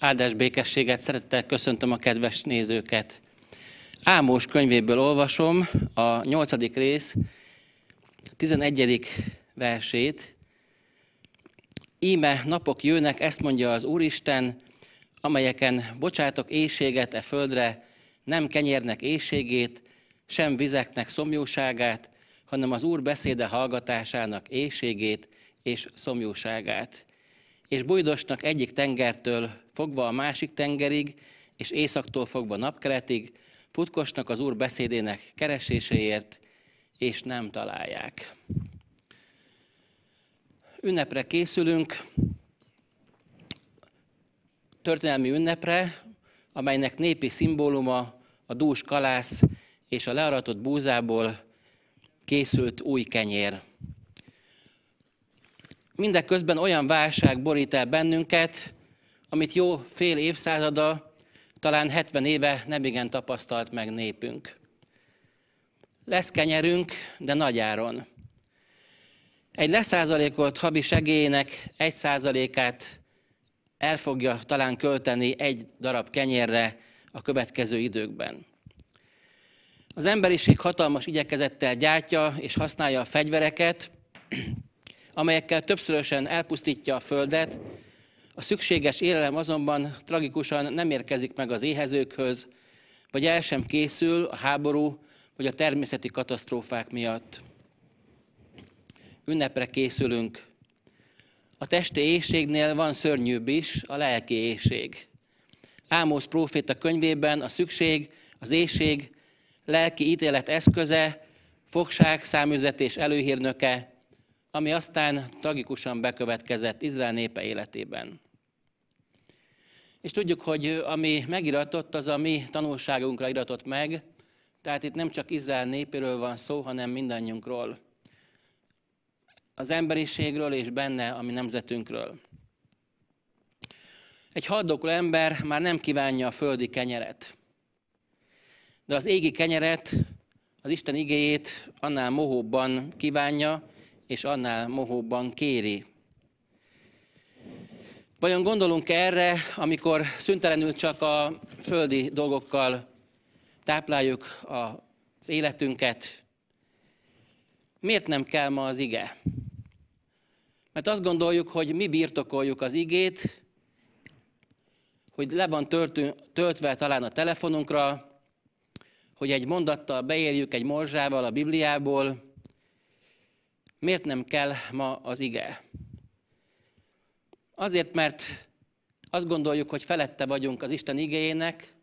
Áldás békességet, szeretettel köszöntöm a kedves nézőket. Ámós könyvéből olvasom a nyolcadik rész 11. versét. Íme napok jönnek, ezt mondja az Úristen, amelyeken bocsátok éjséget e földre, nem kenyérnek éjségét, sem vizeknek szomjóságát, hanem az Úr beszéde hallgatásának éjségét és szomjóságát. És bujdosnak egyik tengertől fogva a másik tengerig, és északtól fogva napkeletig, futkosnak az Úr beszédének kereséséért, és nem találják. Ünnepre készülünk, történelmi ünnepre, amelynek népi szimbóluma a dús kalász és a learatott búzából készült új kenyér. Mindeközben olyan válság borít el bennünket, amit jó fél évszázada, talán 70 éve nem igen tapasztalt meg népünk. Lesz kenyerünk, de nagy áron. Egy leszázalékolt habi segélyének egy százalékát el fogja talán költeni egy darab kenyérre a következő időkben. Az emberiség hatalmas igyekezettel gyártja és használja a fegyvereket, amelyekkel többszörösen elpusztítja a földet, a szükséges élelem azonban tragikusan nem érkezik meg az éhezőkhöz, vagy el sem készül a háború vagy a természeti katasztrófák miatt. Ünnepre készülünk. A testi éjségnél van szörnyűbb is, a lelki éjség. Ámos próféta könyvében a szükség, az éjség, lelki ítélet eszköze, fogság, számüzetés előhírnöke, ami aztán tragikusan bekövetkezett Izrael népe életében. És tudjuk, hogy ami megiratott, az a mi tanulságunkra iratott meg, tehát itt nem csak Izrael népéről van szó, hanem mindannyiunkról. Az emberiségről és benne a mi nemzetünkről. Egy haldokló ember már nem kívánja a földi kenyeret. De az égi kenyeret, az Isten igéjét annál mohóbban kívánja, és annál mohóbban kéri. Vajon gondolunk erre, amikor szüntelenül csak a földi dolgokkal tápláljuk az életünket? Miért nem kell ma az ige? Mert azt gondoljuk, hogy mi birtokoljuk az igét, hogy le van töltve talán a telefonunkra, hogy egy mondattal beérjük egy morzsával a Bibliából. Miért nem kell ma az ige? Azért, mert azt gondoljuk, hogy felette vagyunk az Isten igényének,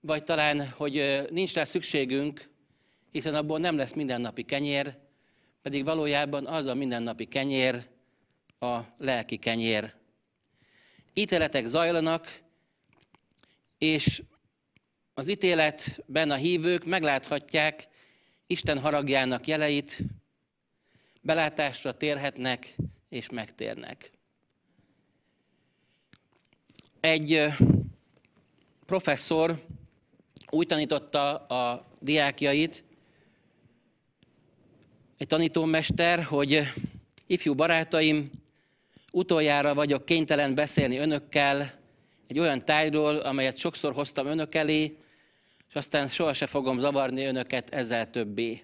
vagy talán, hogy nincs rá szükségünk, hiszen abból nem lesz mindennapi kenyér, pedig valójában az a mindennapi kenyér, a lelki kenyér. Ítéletek zajlanak, és az ítéletben a hívők megláthatják Isten haragjának jeleit, belátásra térhetnek és megtérnek. Egy professzor úgy tanította a diákjait, egy tanítómester, hogy ifjú barátaim, utoljára vagyok kénytelen beszélni önökkel egy olyan tájról, amelyet sokszor hoztam önök elé, és aztán sohasem fogom zavarni önöket ezzel többé.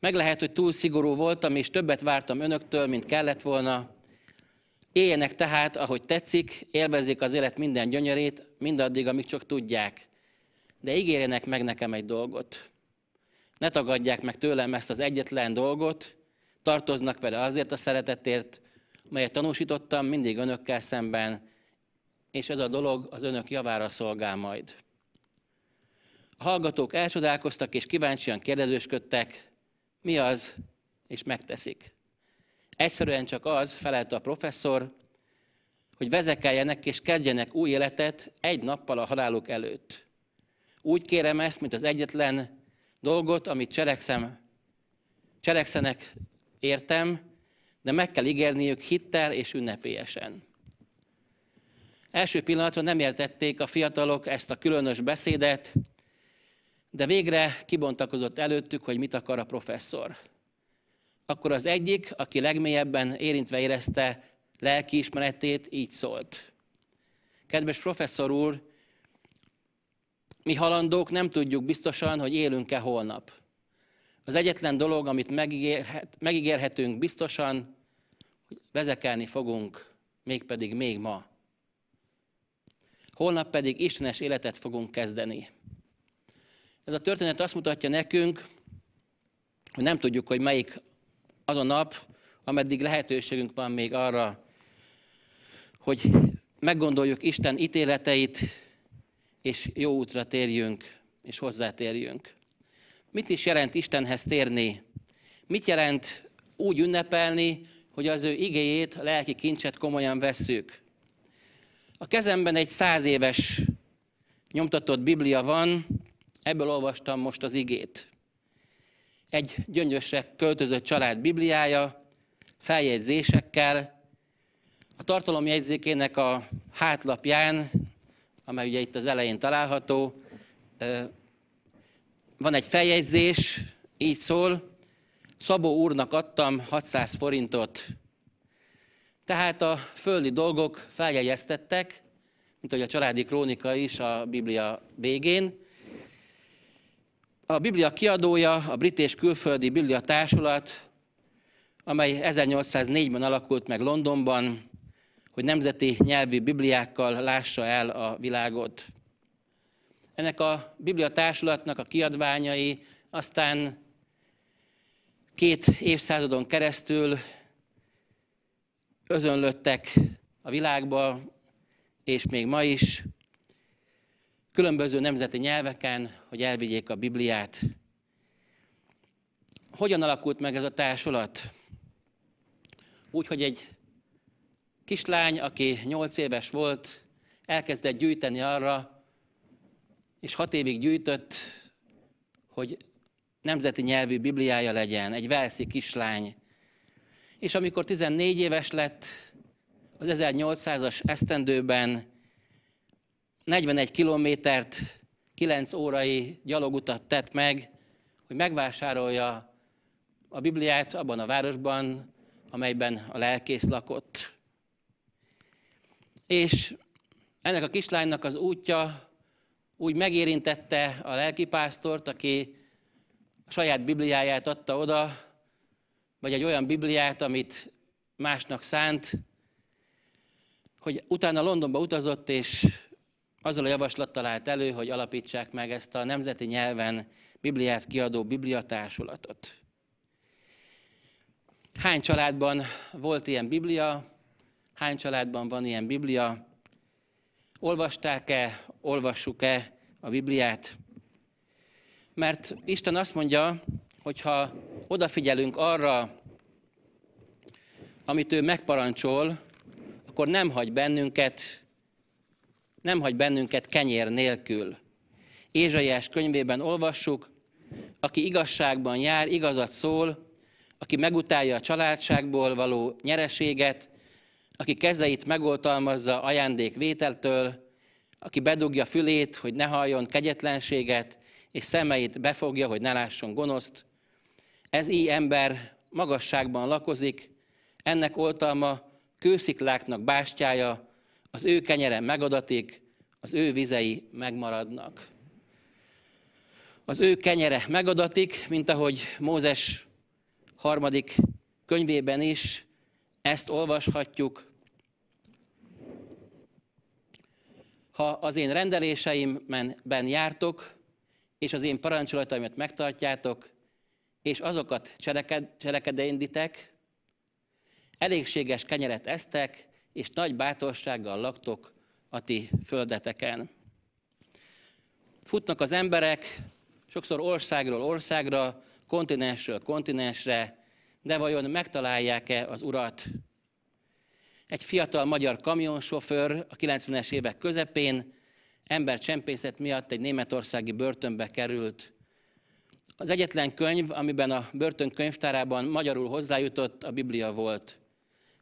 Meg lehet, hogy túl szigorú voltam, és többet vártam önöktől, mint kellett volna, Éljenek tehát, ahogy tetszik, élvezzék az élet minden gyönyörét, mindaddig, amíg csak tudják. De ígérjenek meg nekem egy dolgot. Ne tagadják meg tőlem ezt az egyetlen dolgot, tartoznak vele azért a szeretetért, melyet tanúsítottam mindig önökkel szemben, és ez a dolog az önök javára szolgál majd. A hallgatók elcsodálkoztak és kíváncsian kérdezősködtek, mi az, és megteszik. Egyszerűen csak az, felelte a professzor, hogy vezekeljenek és kezdjenek új életet egy nappal a haláluk előtt. Úgy kérem ezt, mint az egyetlen dolgot, amit cselekszem, cselekszenek értem, de meg kell ígérniük hittel és ünnepélyesen. Első pillanatra nem értették a fiatalok ezt a különös beszédet, de végre kibontakozott előttük, hogy mit akar a professzor. Akkor az egyik, aki legmélyebben érintve érezte lelkiismeretét, így szólt. Kedves professzor úr, mi halandók nem tudjuk biztosan, hogy élünk-e holnap. Az egyetlen dolog, amit megígérhet, megígérhetünk biztosan, hogy vezekelni fogunk, mégpedig még ma. Holnap pedig Istenes életet fogunk kezdeni. Ez a történet azt mutatja nekünk, hogy nem tudjuk, hogy melyik az a nap, ameddig lehetőségünk van még arra, hogy meggondoljuk Isten ítéleteit, és jó útra térjünk, és hozzátérjünk. Mit is jelent Istenhez térni? Mit jelent úgy ünnepelni, hogy az ő igéjét, a lelki kincset komolyan vesszük? A kezemben egy száz éves nyomtatott Biblia van, ebből olvastam most az igét. Egy gyöngyösre költözött család Bibliája, feljegyzésekkel, a tartalomjegyzékének a hátlapján, amely ugye itt az elején található, van egy feljegyzés, így szól, Szabó úrnak adtam 600 forintot. Tehát a földi dolgok feljegyeztettek, mint ahogy a családi krónika is a Biblia végén. A Biblia kiadója, a Brit és Külföldi Biblia Társulat, amely 1804-ben alakult meg Londonban, hogy nemzeti nyelvű bibliákkal lássa el a világot. Ennek a Biblia társulatnak a kiadványai aztán két évszázadon keresztül özönlöttek a világba, és még ma is, különböző nemzeti nyelveken, hogy elvigyék a Bibliát. Hogyan alakult meg ez a társulat? Úgy, hogy egy kislány, aki nyolc éves volt, elkezdett gyűjteni arra, és hat évig gyűjtött, hogy nemzeti nyelvű Bibliája legyen, egy velszi kislány. És amikor 14 éves lett, az 1800-as esztendőben 41 kilométert, 9 órai gyalogutat tett meg, hogy megvásárolja a Bibliát abban a városban, amelyben a lelkész lakott. És ennek a kislánynak az útja úgy megérintette a lelkipásztort, aki a saját Bibliáját adta oda, vagy egy olyan Bibliát, amit másnak szánt, hogy utána Londonba utazott, és azzal a javaslattal állt elő, hogy alapítsák meg ezt a nemzeti nyelven Bibliát kiadó Bibliatársulatot. Hány családban volt ilyen Biblia? Hány családban van ilyen Biblia? Olvasták-e, olvassuk-e a Bibliát? Mert Isten azt mondja, hogy ha odafigyelünk arra, amit ő megparancsol, akkor nem hagy bennünket, nem hagy bennünket kenyér nélkül. Ézsaiás könyvében olvassuk, aki igazságban jár, igazat szól, aki megutálja a családságból való nyereséget, aki kezeit megoltalmazza ajándék vételtől, aki bedugja fülét, hogy ne halljon kegyetlenséget, és szemeit befogja, hogy ne lásson gonoszt. Ez így ember magasságban lakozik, ennek oltalma kőszikláknak bástyája, az ő kenyere megadatik, az ő vizei megmaradnak. Az ő kenyere megadatik, mint ahogy Mózes harmadik könyvében is ezt olvashatjuk. Ha az én rendeléseimben jártok, és az én parancsolataimat megtartjátok, és azokat cseleked, cselekedeinditek, elégséges kenyeret esztek, és nagy bátorsággal laktok a ti földeteken. Futnak az emberek, sokszor országról országra, kontinensről kontinensre, de vajon megtalálják-e az urat? Egy fiatal magyar kamionsofőr a 90-es évek közepén ember csempészet miatt egy németországi börtönbe került. Az egyetlen könyv, amiben a börtön könyvtárában magyarul hozzájutott, a Biblia volt.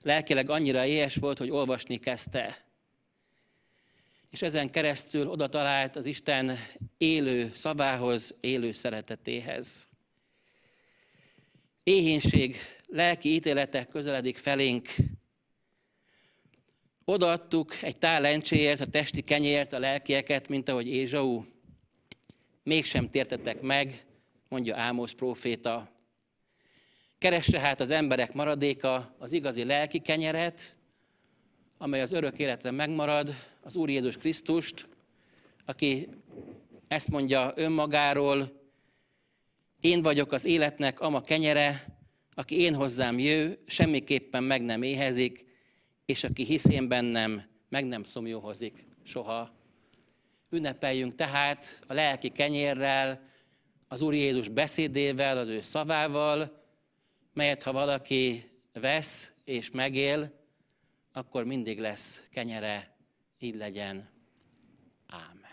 Lelkileg annyira éhes volt, hogy olvasni kezdte. És ezen keresztül oda talált az Isten élő szavához, élő szeretetéhez. Éhínség, lelki ítéletek közeledik felénk. Odaadtuk egy tál a testi kenyért, a lelkieket, mint ahogy Ézsau. Mégsem tértetek meg, mondja Ámosz próféta. Keresse hát az emberek maradéka az igazi lelki kenyeret, amely az örök életre megmarad, az Úr Jézus Krisztust, aki ezt mondja önmagáról, én vagyok az életnek ama kenyere, aki én hozzám jő, semmiképpen meg nem éhezik, és aki hisz én bennem, meg nem szomjóhozik soha. Ünnepeljünk tehát a lelki kenyérrel, az Úr Jézus beszédével, az ő szavával, melyet ha valaki vesz és megél, akkor mindig lesz kenyere, így legyen. Ámen.